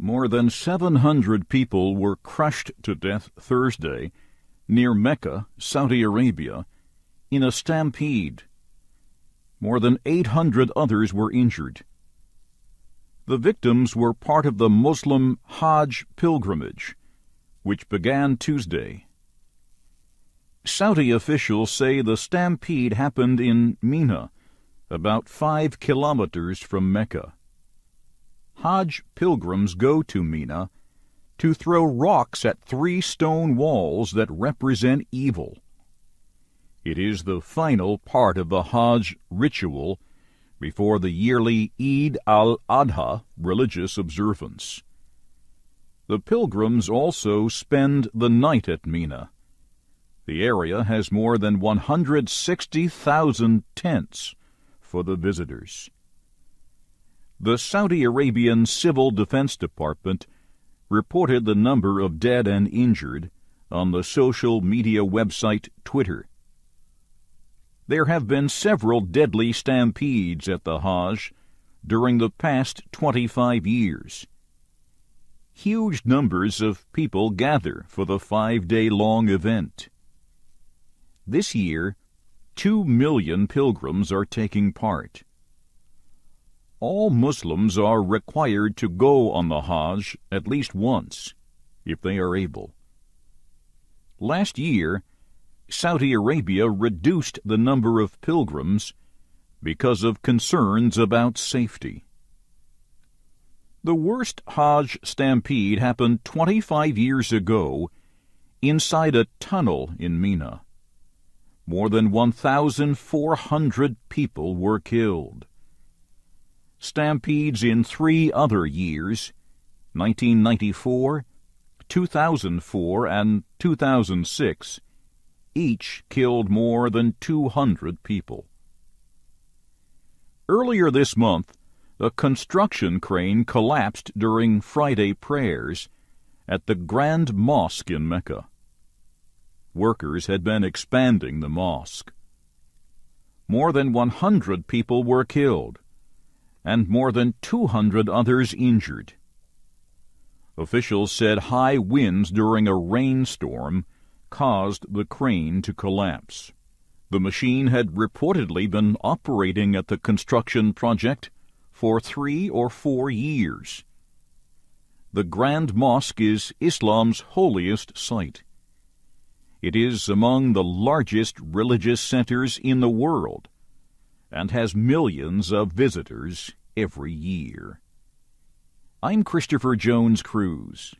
More than 700 people were crushed to death Thursday near Mecca, Saudi Arabia, in a stampede. More than 800 others were injured. The victims were part of the Muslim Hajj pilgrimage, which began Tuesday. Saudi officials say the stampede happened in Mina, about five kilometers from Mecca. Hajj pilgrims go to Mina to throw rocks at three stone walls that represent evil. It is the final part of the Hajj ritual before the yearly Eid al-Adha religious observance. The pilgrims also spend the night at Mina. The area has more than 160,000 tents for the visitors. The Saudi Arabian Civil Defense Department reported the number of dead and injured on the social media website Twitter. There have been several deadly stampedes at the Hajj during the past 25 years. Huge numbers of people gather for the five day long event. This year, two million pilgrims are taking part all Muslims are required to go on the Hajj at least once, if they are able. Last year, Saudi Arabia reduced the number of pilgrims because of concerns about safety. The worst Hajj stampede happened 25 years ago inside a tunnel in Mina. More than 1,400 people were killed stampedes in three other years 1994, 2004, and 2006 each killed more than 200 people. Earlier this month, a construction crane collapsed during Friday prayers at the Grand Mosque in Mecca. Workers had been expanding the mosque. More than 100 people were killed and more than 200 others injured. Officials said high winds during a rainstorm caused the crane to collapse. The machine had reportedly been operating at the construction project for three or four years. The Grand Mosque is Islam's holiest site. It is among the largest religious centers in the world and has millions of visitors every year. I'm Christopher Jones Cruise.